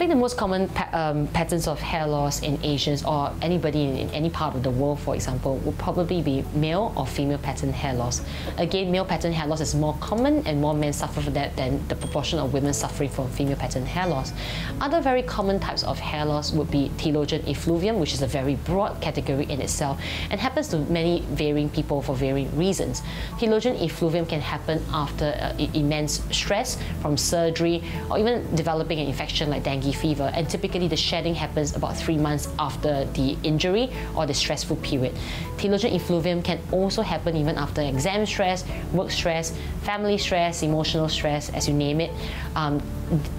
think the most common pa um, patterns of hair loss in Asians or anybody in, in, any part of the world, for example, would probably be male or female pattern hair loss. Again, male pattern hair loss is more common and more men suffer from that than the proportion of women suffering from female pattern hair loss. Other very common types of hair loss would be telogen effluvium, which is a very broad category in itself and happens to many varying people for varying reasons. Telogen effluvium can happen after uh, immense stress from surgery or even developing an infection like dengue fever. And typically the shedding happens about three months after the injury or the stressful period. Telogen effluvium can also happen even after exam stress, work stress, family stress, emotional stress, as you name it. Um,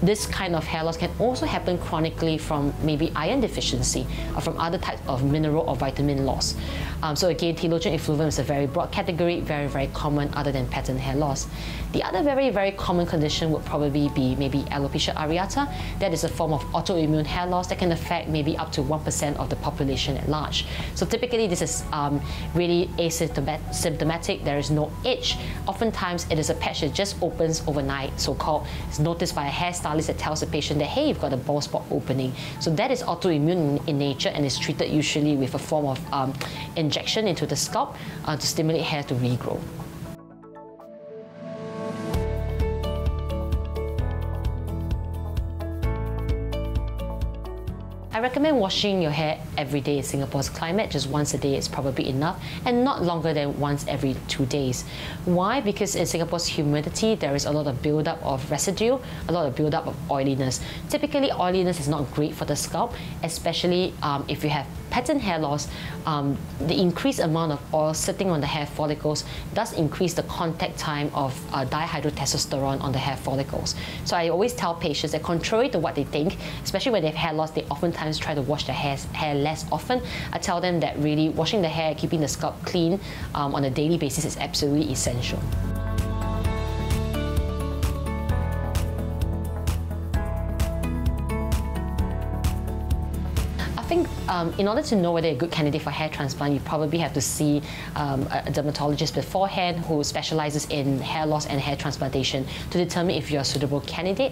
this kind of hair loss can also happen chronically from maybe iron deficiency or from other types of mineral or vitamin loss. Um, so again, telogen effluvium is a very broad category, very, very common other than pattern hair loss. The other very, very common condition would probably be maybe alopecia areata. That is a form of autoimmune hair loss that can affect maybe up to 1% of the population at large. So typically this is um, really asymptomatic. There is no itch. Oftentimes it is a patch that just opens overnight, so-called. It's noticed by a hairstylist that tells the patient that, hey, you've got a bald spot opening. So that is autoimmune in nature and is treated usually with a form of um, injection into the scalp uh, to stimulate hair to regrow. I recommend washing your hair every day in Singapore's climate. Just once a day is probably enough and not longer than once every two days. Why? Because in Singapore's humidity, there is a lot of buildup of residue, a lot of buildup of oiliness. Typically, oiliness is not great for the scalp, especially um, if you have pattern hair loss, um, the increased amount of oil sitting on the hair follicles does increase the contact time of uh, dihydrotestosterone on the hair follicles. So I always tell patients that contrary to what they think, especially when they have hair loss, they oftentimes try to wash their hair, hair less often. I tell them that really washing the hair, keeping the scalp clean um, on a daily basis is absolutely essential. Think um, in order to know whether a good candidate for hair transplant, you probably have to see um, a dermatologist beforehand who specializes in hair loss and hair transplantation to determine if you're a suitable candidate.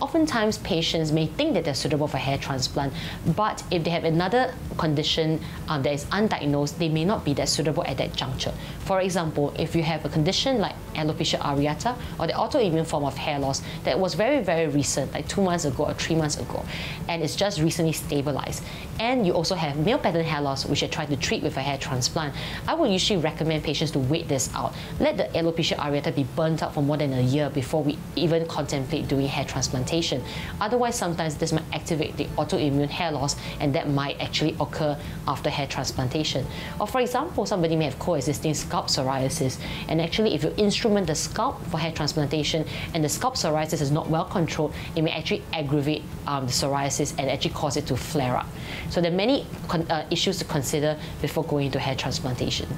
Oftentimes, patients may think that they're suitable for hair transplant, but if they have another condition um, that is undiagnosed, they may not be that suitable at that juncture. For example, if you have a condition like alopecia areata or the autoimmune form of hair loss that was very, very recent, like two months ago or three months ago, and it's just recently stabilized, and you also have male pattern hair loss, which I try to treat with a hair transplant, I would usually recommend patients to wait this out. Let the alopecia areata be burnt out for more than a year before we even contemplate doing hair transplantation. Otherwise, sometimes this might activate the autoimmune hair loss, and that might actually occur after hair transplantation. Or for example, somebody may have coexisting scalp psoriasis, and actually if you instrument the scalp for hair transplantation and the scalp psoriasis is not well controlled, it may actually aggravate um, the psoriasis and actually cause it to flare up. So there are many uh, issues to consider before going into hair transplantation.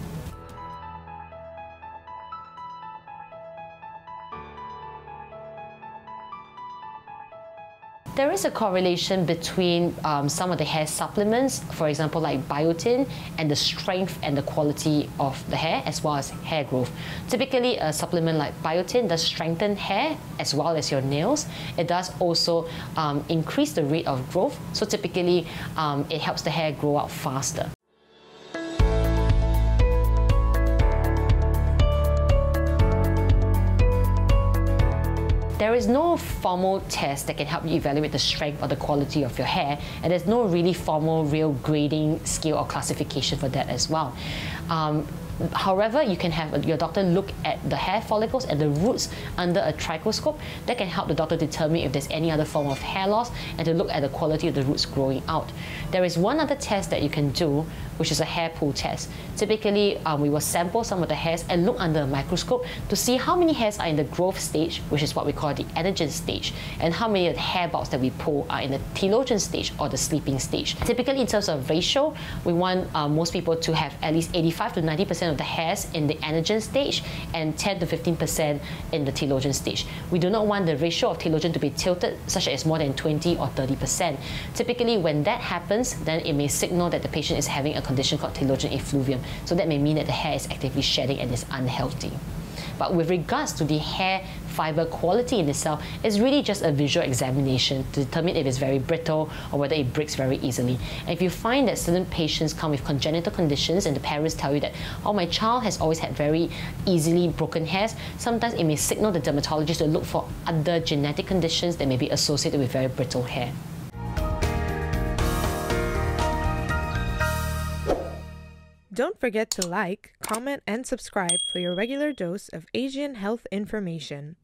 There is a correlation between um, some of the hair supplements, for example, like biotin, and the strength and the quality of the hair, as well as hair growth. Typically, a supplement like biotin does strengthen hair as well as your nails. It does also um, increase the rate of growth, so typically um, it helps the hair grow out faster. There is no formal test that can help you evaluate the strength or the quality of your hair, and there's no really formal, real grading scale or classification for that as well. Um, However, you can have your doctor look at the hair follicles and the roots under a trichoscope. That can help the doctor determine if there's any other form of hair loss and to look at the quality of the roots growing out. There is one other test that you can do, which is a hair pull test. Typically, um, we will sample some of the hairs and look under a microscope to see how many hairs are in the growth stage, which is what we call the anagen stage, and how many of the hair bulbs that we pull are in the telogen stage or the sleeping stage. Typically, in terms of ratio, we want uh, most people to have at least 85 to 90% of the hairs in the anagen stage and 10 to 15% in the telogen stage. We do not want the ratio of telogen to be tilted such as more than 20 or 30%. Typically, when that happens, then it may signal that the patient is having a condition called telogen effluvium. So that may mean that the hair is actively shedding and is unhealthy. But with regards to the hair fiber quality in itself is really just a visual examination to determine if it's very brittle or whether it breaks very easily. And if you find that certain patients come with congenital conditions and the parents tell you that, oh, my child has always had very easily broken hairs, sometimes it may signal the dermatologist to look for other genetic conditions that may be associated with very brittle hair. Don't forget to like, comment, and subscribe for your regular dose of Asian health information.